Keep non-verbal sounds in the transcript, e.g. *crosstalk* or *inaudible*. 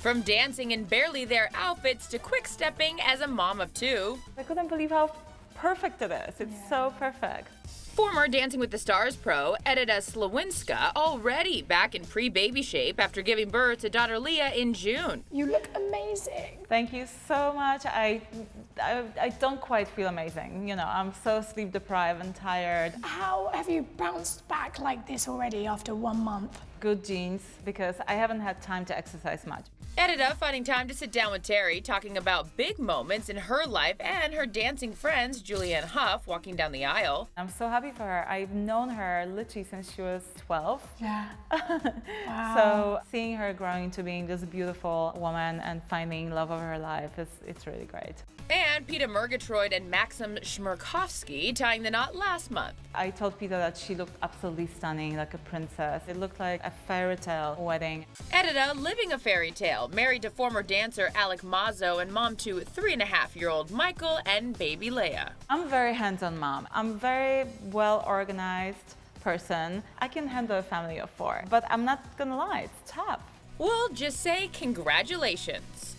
From dancing in barely their outfits to quick stepping as a mom of two. I couldn't believe how perfect it is. It's so perfect. Former Dancing with the Stars pro Edyta Śliwińska already back in pre-baby shape after giving birth to daughter Leah in June. You look amazing. Thank you so much. I, I, I don't quite feel amazing. You know, I'm so sleep deprived and tired. How have you bounced back like this already after one month? Good genes because I haven't had time to exercise much. Edyta finding time to sit down with Terri, talking about big moments in her life and her dancing friends, Julianne Hough, walking down the aisle. I'm so happy for her. I've known her literally since she was 12. Yeah. *laughs* wow. So seeing her growing to being this beautiful woman and finding love of her life is it's really great. And Peta Murgatroyd and Maksim Chmerkovskiy tying the knot last month. I told Peta that she looked absolutely stunning, like a princess. It looked like a fairy tale wedding. Edyta living a fairy tale, married to former dancer Alec Mazo and mom to three and a half year old Michael and baby Leah. I'm a very hands-on mom. I'm very well organized person. I can handle a family of four, but I'm not gonna lie, it's tough. We'll just say congratulations.